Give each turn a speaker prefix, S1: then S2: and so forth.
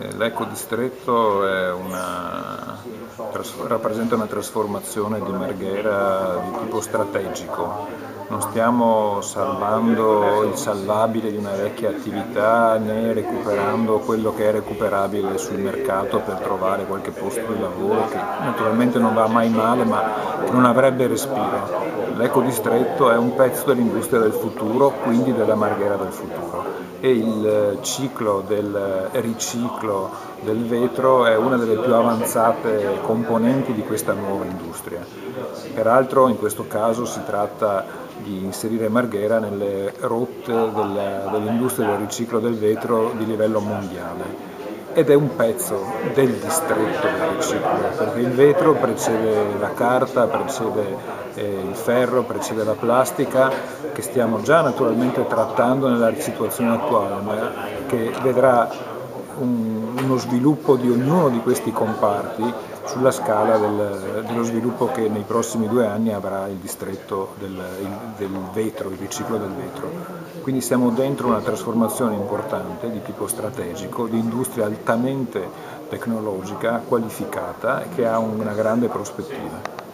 S1: Eh, l'ecodistretto una, rappresenta una trasformazione di Marghera di tipo strategico. Non stiamo salvando il salvabile di una vecchia attività né recuperando quello che è recuperabile sul mercato per trovare qualche posto di lavoro che naturalmente non va mai male ma non avrebbe respiro. L'ecodistretto è un pezzo dell'industria del futuro, quindi della Marghera del futuro e il ciclo del riciclo del vetro è una delle più avanzate componenti di questa nuova industria. Peraltro in questo caso si tratta di inserire Marghera nelle rotte dell'industria del riciclo del vetro di livello mondiale ed è un pezzo del distretto del riciclo, perché il vetro precede la carta, precede eh, il ferro, precede la plastica, che stiamo già naturalmente trattando nella situazione attuale, ma che vedrà un, uno sviluppo di ognuno di questi comparti sulla scala del, dello sviluppo che nei prossimi due anni avrà il distretto del, il, del, vetro, il riciclo del vetro. Quindi siamo dentro una trasformazione importante di tipo strategico, di industria altamente tecnologica, qualificata e che ha una grande prospettiva.